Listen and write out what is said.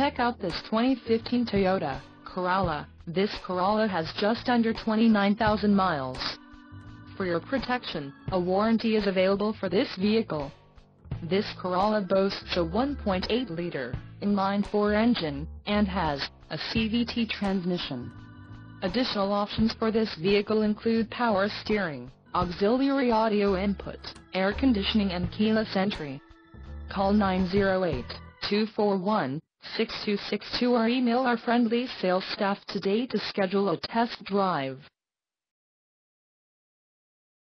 Check out this 2015 Toyota Corolla. This Corolla has just under 29,000 miles. For your protection, a warranty is available for this vehicle. This Corolla boasts a 1.8-liter inline-four engine, and has a CVT transmission. Additional options for this vehicle include power steering, auxiliary audio input, air conditioning and keyless entry. Call 908-241-6262 or email our friendly sales staff today to schedule a test drive.